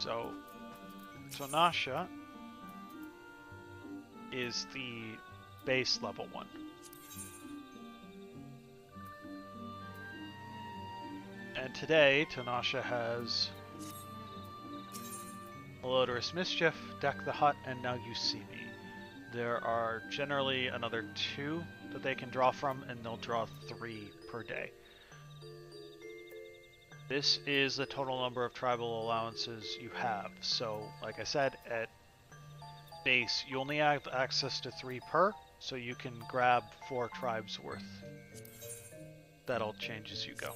So, Tonasha is the base level one. And today, Tonasha has Malodorous Mischief, Deck the Hut, and Now You See Me. There are generally another two that they can draw from, and they'll draw three per day. This is the total number of tribal allowances you have. So, like I said, at base, you only have access to three per, so you can grab four tribes worth. That'll change as you go.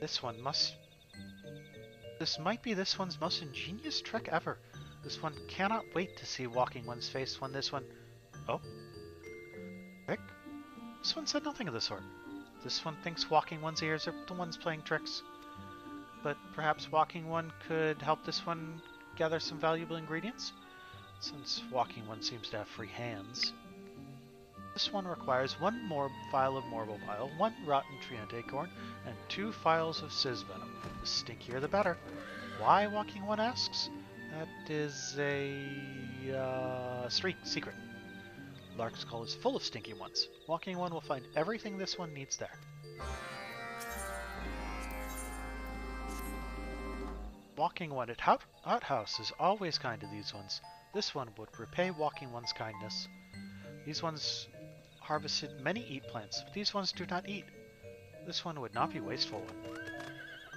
This one must... This might be this one's most ingenious trick ever. This one cannot wait to see Walking One's face when this one... Oh? Rick? This one said nothing of the sort. This one thinks Walking One's ears are the ones playing tricks. But perhaps Walking One could help this one gather some valuable ingredients? Since Walking One seems to have free hands. This one requires one more vial of Morbol Bile, one rotten Treant Acorn, and two vials of Ziz Venom. The stinkier the better. Why, Walking One asks? That is a uh, streak secret. Larkscall is full of stinky ones. Walking One will find everything this one needs there. Walking One at Hot Outhouse is always kind to these ones. This one would repay Walking One's kindness. These ones harvested many eat plants. These ones do not eat. This one would not be wasteful one.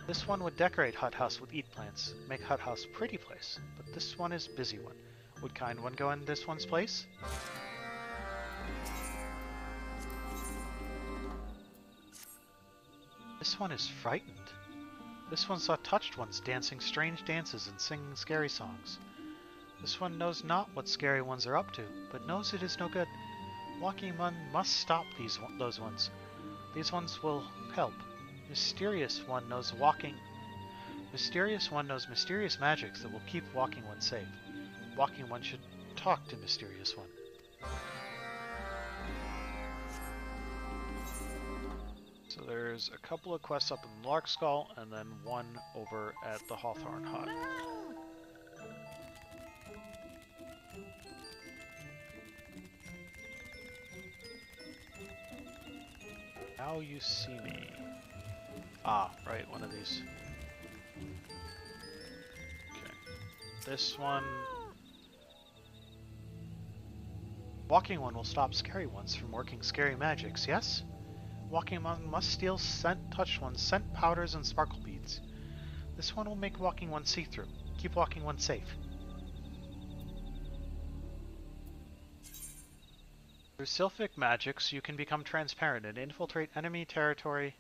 This one would decorate Hut House with eat plants, make Hut House pretty place, but this one is busy one. Would kind one go in this one's place? This one is frightened. This one saw touched ones dancing strange dances and singing scary songs. This one knows not what scary ones are up to, but knows it is no good. Walking One must stop these those ones. These ones will help. Mysterious One knows walking. Mysterious One knows mysterious magics that will keep Walking One safe. Walking One should talk to Mysterious One. There's a couple of quests up in Larkscall, and then one over at the Hawthorn Hut. Now you see me. Ah, right, one of these. Okay. This one... Walking one will stop scary ones from working scary magics, yes? Walking one must steal scent touch ones, scent powders, and sparkle beads. This one will make walking one see-through. Keep walking one safe. Through Sylphic magics, you can become transparent and infiltrate enemy territory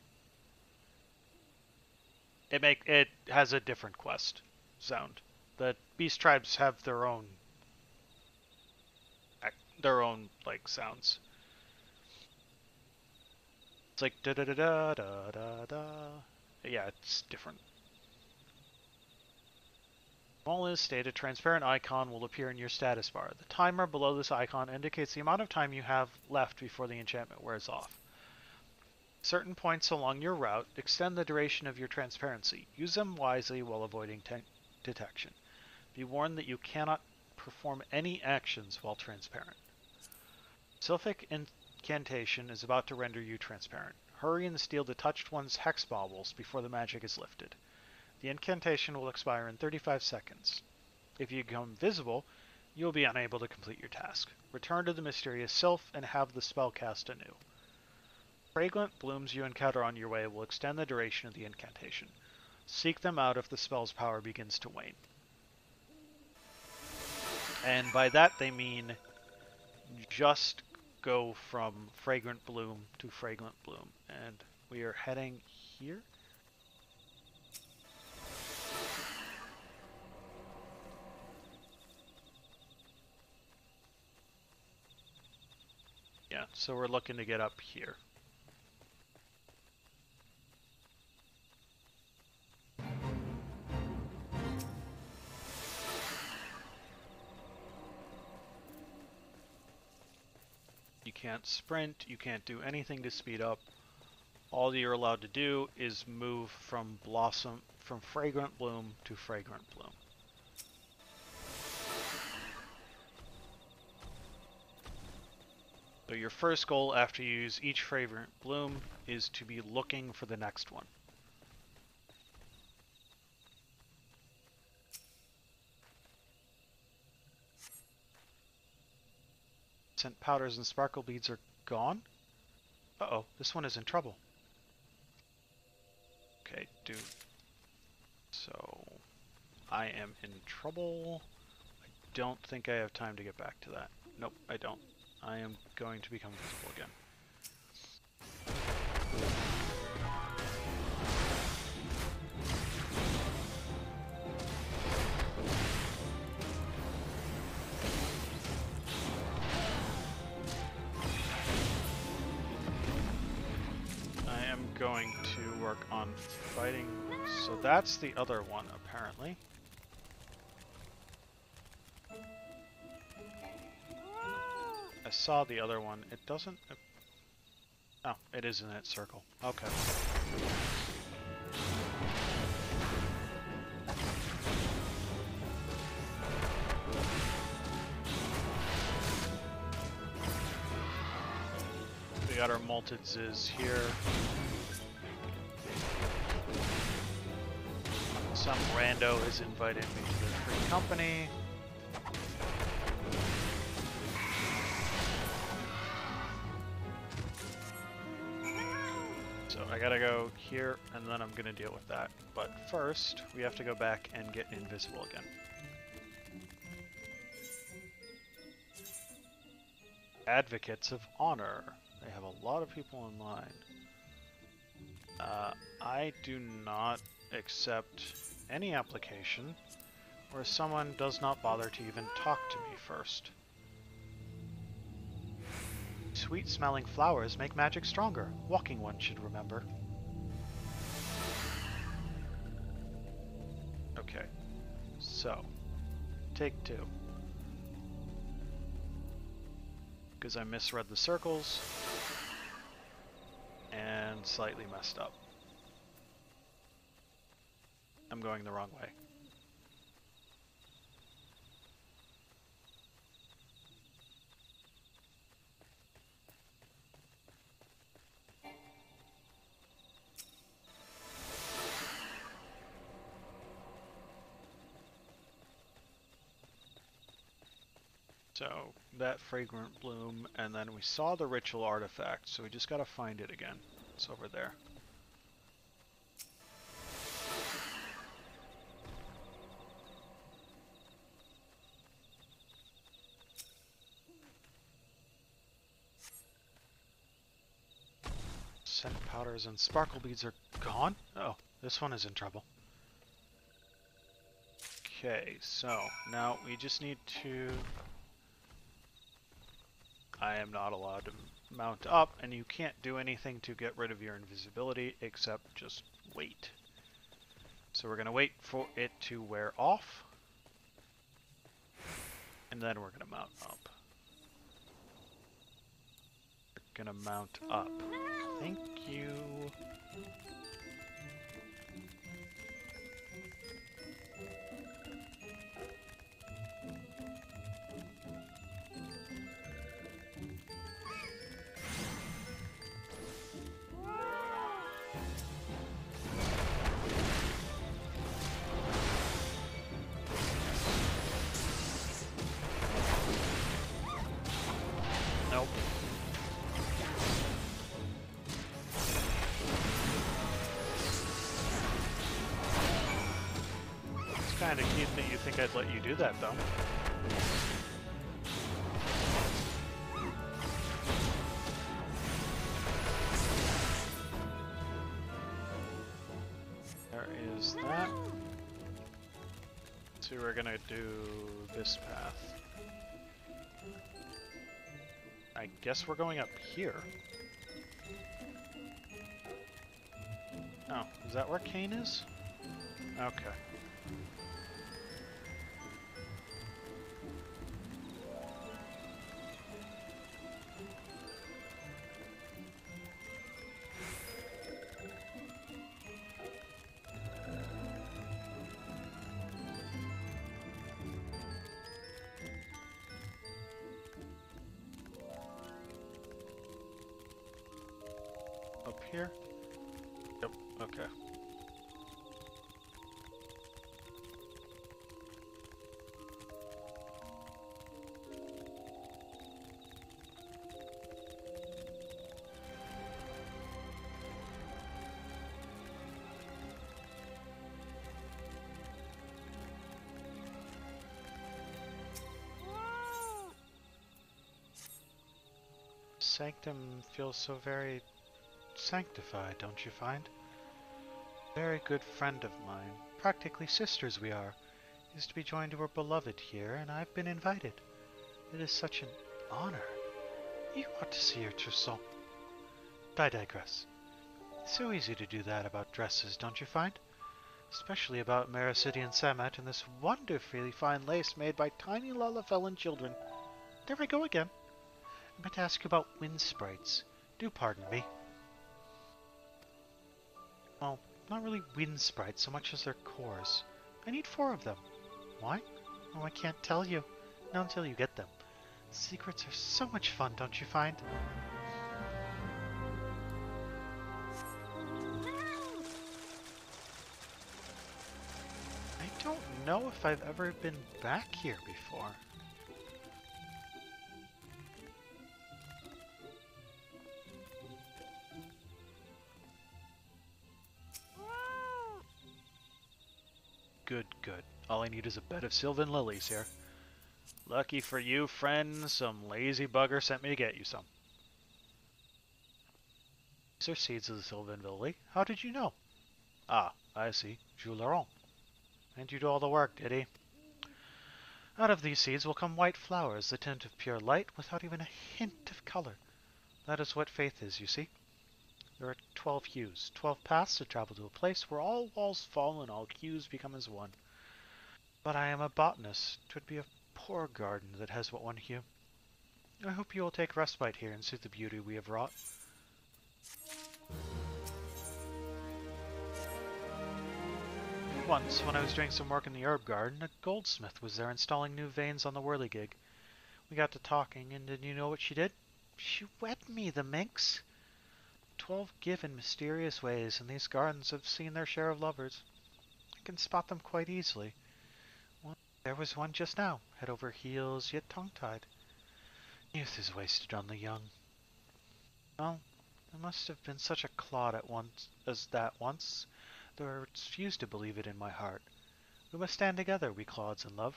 it make it has a different quest sound. The beast tribes have their own eh, their own like sounds. It's like da da da da da da da. Yeah, it's different. Small is state, a transparent icon will appear in your status bar. The timer below this icon indicates the amount of time you have left before the enchantment wears off. Certain points along your route extend the duration of your transparency. Use them wisely while avoiding detection. Be warned that you cannot perform any actions while transparent. Sylphic incantation is about to render you transparent. Hurry and steal the touched one's hex baubles before the magic is lifted. The incantation will expire in 35 seconds. If you become visible, you will be unable to complete your task. Return to the mysterious sylph and have the spell cast anew. Fragrant blooms you encounter on your way will extend the duration of the incantation. Seek them out if the spell's power begins to wane. And by that they mean just go from Fragrant Bloom to Fragrant Bloom. And we are heading here. Yeah, so we're looking to get up here. Can't sprint, you can't do anything to speed up. All you're allowed to do is move from Blossom from Fragrant Bloom to Fragrant Bloom. So your first goal after you use each Fragrant Bloom is to be looking for the next one. Scent powders and sparkle beads are gone. Uh-oh, this one is in trouble. Okay, dude. So, I am in trouble. I don't think I have time to get back to that. Nope, I don't. I am going to become visible again. Going to work on fighting. So that's the other one, apparently. I saw the other one. It doesn't... Uh, oh, it is in that circle. Okay. We got our Ziz here. Some rando has invited me to their free company. So I gotta go here, and then I'm gonna deal with that. But first, we have to go back and get invisible again. Advocates of Honor. They have a lot of people in line. Uh, I do not accept any application where someone does not bother to even talk to me first. Sweet smelling flowers make magic stronger. Walking one should remember. Okay. So, take two. Because I misread the circles and slightly messed up. I'm going the wrong way. So that fragrant bloom, and then we saw the ritual artifact, so we just gotta find it again. It's over there. Scent powders and sparkle beads are gone? Oh, this one is in trouble. Okay, so now we just need to I am not allowed to mount up, and you can't do anything to get rid of your invisibility except just wait. So we're going to wait for it to wear off, and then we're going to mount up. To mount up. Thank you. Kind of cute that you think I'd let you do that, though. There is that. So we're gonna do this path. I guess we're going up here. Oh, is that where Kane is? Okay. Here? Yep, okay. Sanctum feels so very sanctified, don't you find? Very good friend of mine, practically sisters we are, is to be joined to her beloved here, and I've been invited. It is such an honor. You ought to see her trousseau. I digress. So easy to do that about dresses, don't you find? Especially about Meracydian samite and this wonderfully fine lace made by tiny Lalafellan children. There I go again. I meant to ask you about wind sprites. Do pardon me. Well, not really wind sprites so much as their cores. I need four of them. Why? Oh, I can't tell you. Not until you get them. Secrets are so much fun, don't you find? I don't know if I've ever been back here before. Good, good. All I need is a bed of Sylvan lilies here. Lucky for you, friend, some lazy bugger sent me to get you some. These are seeds of the Sylvan lily. How did you know? Ah, I see. Jules Laurent. And you do all the work, did he? Out of these seeds will come white flowers, the tint of pure light, without even a hint of color. That is what faith is, you see. There are twelve hues, twelve paths to travel to a place where all walls fall and all hues become as one. But I am a botanist. Twould be a poor garden that has but one hue. I hope you will take respite here and see the beauty we have wrought. Once, when I was doing some work in the herb garden, a goldsmith was there installing new vanes on the whirligig. We got to talking, and did you know what she did? She wed me, the minx! Twelve give in mysterious ways, and these gardens have seen their share of lovers. I can spot them quite easily. Well, there was one just now, head over heels, yet tongue-tied. Youth is wasted on the young. Well, I must have been such a clod at once as that once, though I refuse to believe it in my heart. We must stand together, we clods in love.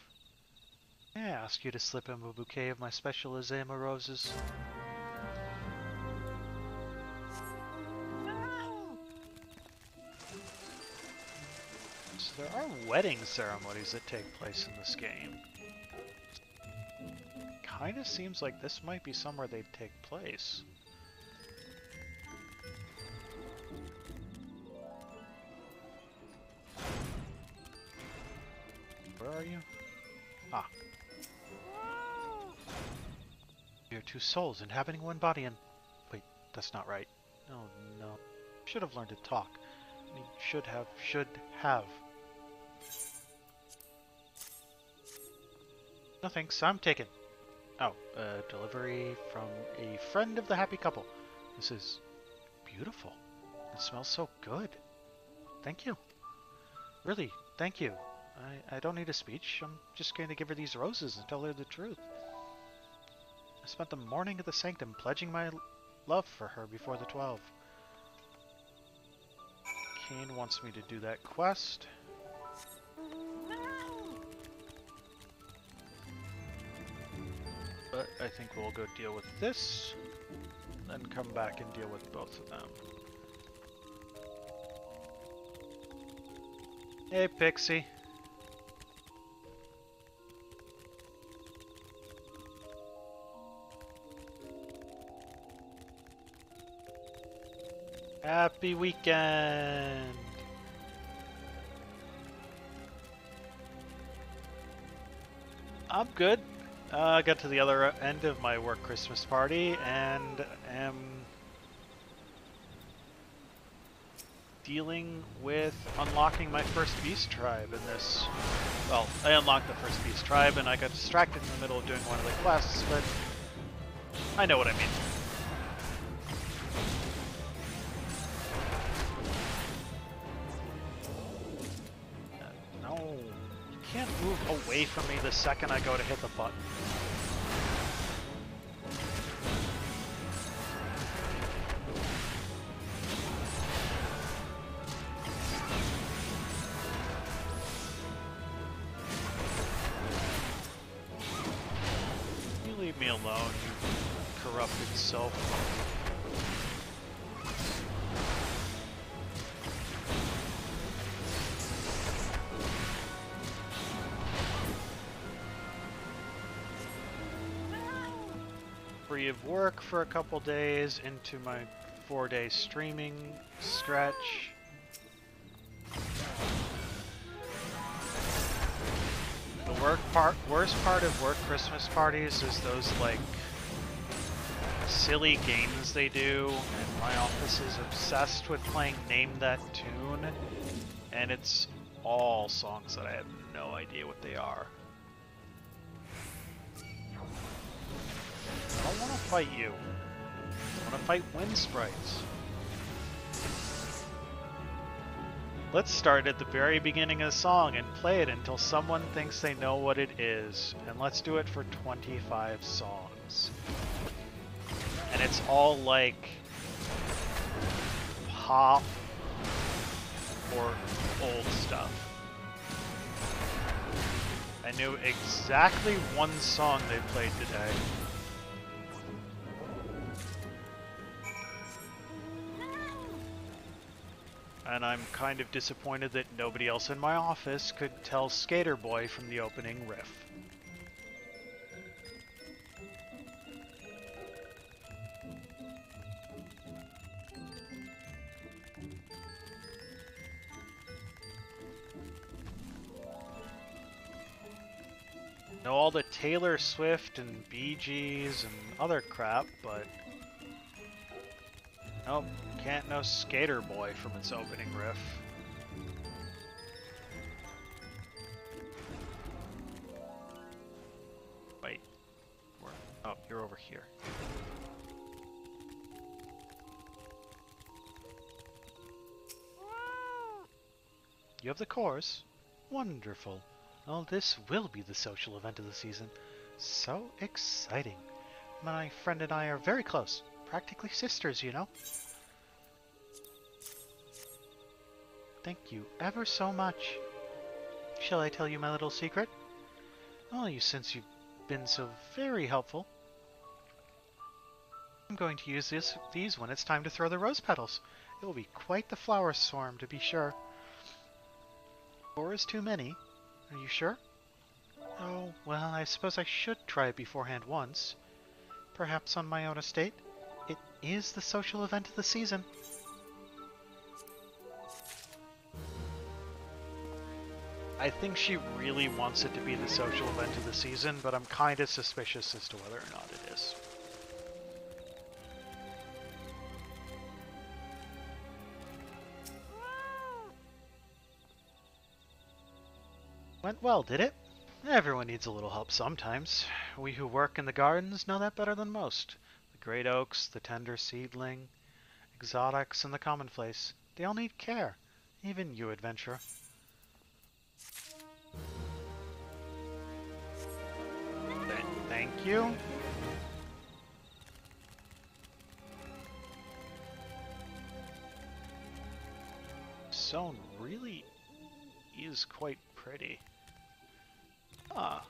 May I ask you to slip him a bouquet of my special Azeyma roses? There are wedding ceremonies that take place in this game. Kinda seems like this might be somewhere they'd take place. Where are you? Ah. You're two souls inhabiting one body and... Wait, that's not right. Oh no. Should have learned to talk. I mean, should have, should have. No thanks, I'm taken. Oh, uh, delivery from a friend of the happy couple. This is beautiful. It smells so good. Thank you. Really, thank you. I, I don't need a speech. I'm just going to give her these roses and tell her the truth. I spent the morning at the sanctum pledging my love for her before the twelve. Kane wants me to do that quest. But I think we'll go deal with this, then come back and deal with both of them. Hey, Pixie. Happy weekend! I'm good. Uh, I got to the other end of my work Christmas party and am dealing with unlocking my first beast tribe in this. Well, I unlocked the first beast tribe and I got distracted in the middle of doing one of the quests, but I know what I mean. Away from me the second I go to hit the button. You leave me alone, you corrupted self. Work for a couple days into my four day streaming stretch. The work part, worst part of work Christmas parties is those like silly games they do, and my office is obsessed with playing Name That Tune, and it's all songs that I have no idea what they are. Fight you. I want to fight wind sprites. Let's start at the very beginning of the song and play it until someone thinks they know what it is. And let's do it for 25 songs. And it's all like pop or old stuff. I knew exactly one song they played today. And I'm kind of disappointed that nobody else in my office could tell Skater Boy from the opening riff. Know all the Taylor Swift and Bee Gees and other crap, but nope, can't know Skater Boy from its opening riff. Wait. Oh, you're over here. You have the course? Wonderful. Well, this will be the social event of the season. So exciting. My friend and I are very close. Practically sisters, you know. Thank you ever so much. Shall I tell you my little secret? Well, you since you've been so very helpful. I'm going to use this these when it's time to throw the rose petals. It will be quite the flower swarm, to be sure. Four is too many. Are you sure? Oh, well, I suppose I should try it beforehand once. Perhaps on my own estate. Is the social event of the season. I think she really wants it to be the social event of the season, but I'm kind of suspicious as to whether or not it is. Went well, did it? Everyone needs a little help sometimes. We who work in the gardens know that better than most. Great oaks, the tender seedling, exotics, and the commonplace. They all need care. Even you, adventurer. Th thank you. Stone really is quite pretty. Ah.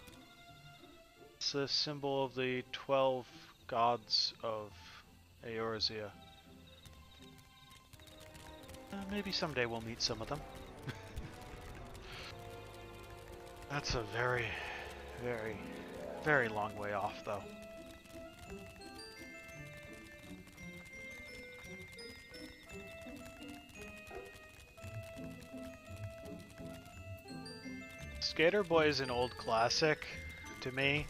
It's the symbol of the 12 gods of Eorzea. Uh, maybe someday we'll meet some of them. That's a very, very, very long way off, though. Skater Boy is an old classic to me,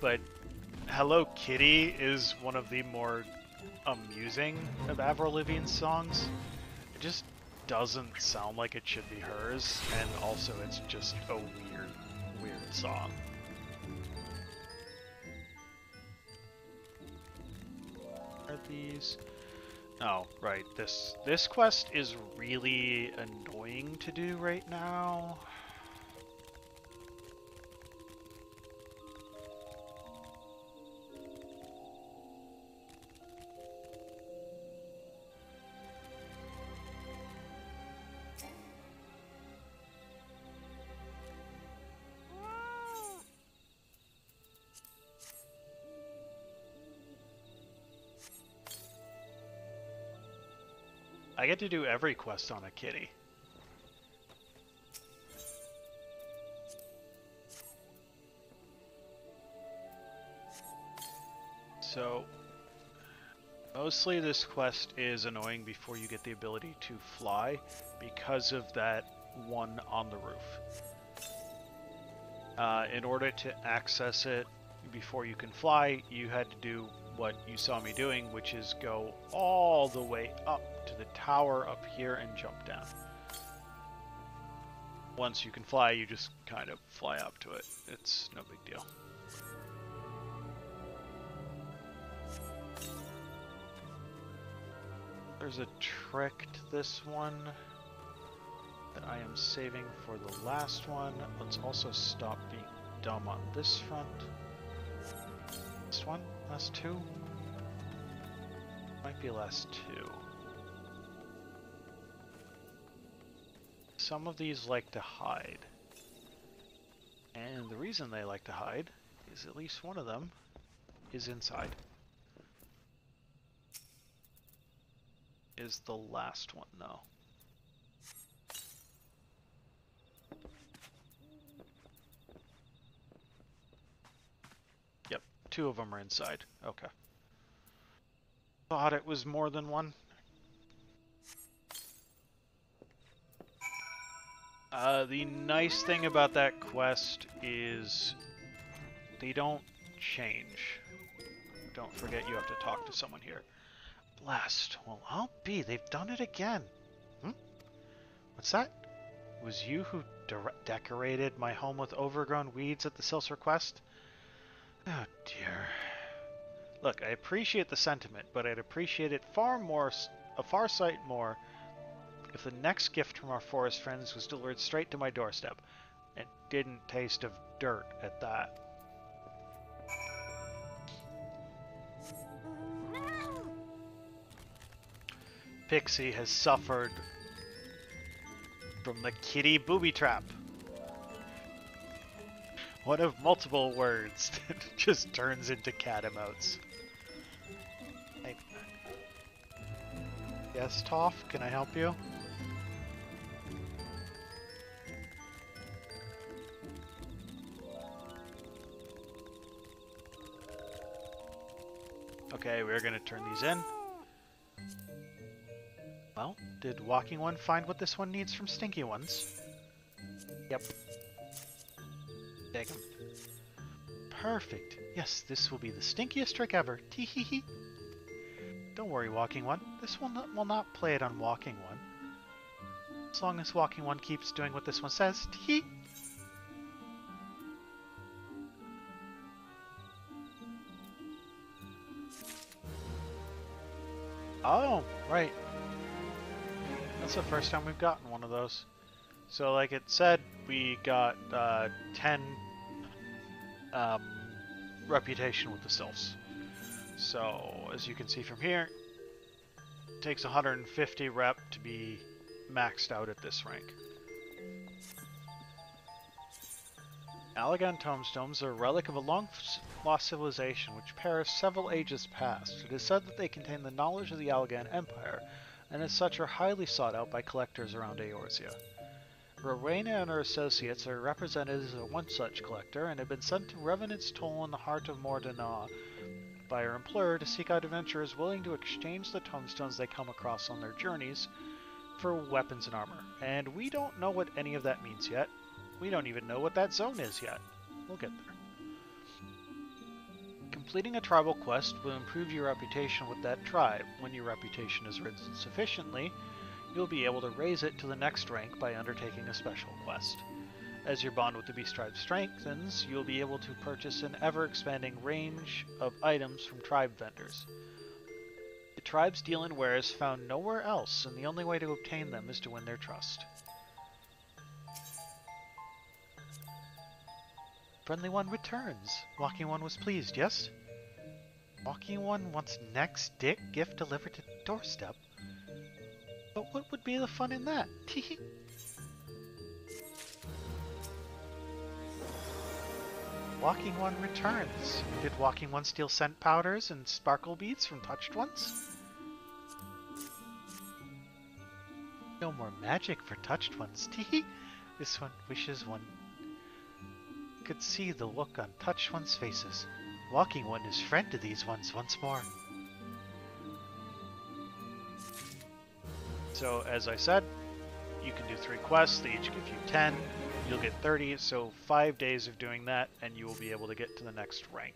but Hello Kitty is one of the more amusing of Avril Lavigne's songs. It just doesn't sound like it should be hers, and also it's just a weird, weird song. Are these? Oh, right. This this quest is really annoying to do right now. I get to do every quest on a kitty. So, mostly this quest is annoying before you get the ability to fly because of that one on the roof. Uh, in order to access it before you can fly, you had to do what you saw me doing, which is go all the way up to the tower up here and jump down. Once you can fly, you just kind of fly up to it. It's no big deal. There's a trick to this one that I am saving for the last one. Let's also stop being dumb on this front. This one? Last two? Might be last two. Some of these like to hide. And the reason they like to hide is at least one of them is inside. Is the last one though. Yep, Two of them are inside. Okay. Thought it was more than one. Uh, the nice thing about that quest is they don't change. Don't forget you have to talk to someone here. Blast. Well, I'll be. They've done it again. Hmm? What's that? It was you who de decorated my home with overgrown weeds at the Sil's request? Oh dear. Look, I appreciate the sentiment, but I'd appreciate it far more, a far sight more, if the next gift from our forest friends was delivered straight to my doorstep, and didn't taste of dirt at that. Pixie has suffered from the kitty booby trap. One of multiple words that just turns into cat emotes. Yes, Toph, can I help you? Okay, we're gonna turn these in. Well, did Walking One find what this one needs from Stinky Ones? Yep. Take him. Perfect. Yes, this will be the stinkiest trick ever. Tee hee hee. Don't worry, Walking One. This one will not play it on Walking One. As long as Walking One keeps doing what this one says. Tee Oh, right. That's the first time we've gotten one of those. So like it said, we got uh, 10 um, reputation with the Sylphs. So as you can see from here, it takes 150 rep to be maxed out at this rank. Allagan tombstones are a relic of a long-lost civilization which perished several ages past. It is said that they contain the knowledge of the Allagan Empire, and as such are highly sought out by collectors around Eorzea. Rowena and her associates are represented as one such collector and have been sent to Revenant's Toll in the heart of Mor Dhona by her employer to seek out adventurers willing to exchange the tombstones they come across on their journeys for weapons and armor. And we don't know what any of that means yet. We don't even know what that zone is yet. We'll get there. Completing a tribal quest will improve your reputation with that tribe. When your reputation is risen sufficiently, you'll be able to raise it to the next rank by undertaking a special quest. As your bond with the Beast Tribe strengthens, you'll be able to purchase an ever-expanding range of items from tribe vendors. The tribes deal in wares found nowhere else, and the only way to obtain them is to win their trust. Friendly One returns. Walking One was pleased, yes? Walking One wants next dick gift delivered to doorstep. But what would be the fun in that? Walking One returns. Did Walking One steal scent powders and sparkle beads from touched ones? No more magic for touched ones. Tee This one wishes one could see the look on touched ones' faces. Walking one is friend to these ones once more. So, as I said, you can do three quests. They each give you 10. You'll get 30. So, five days of doing that, and you will be able to get to the next rank.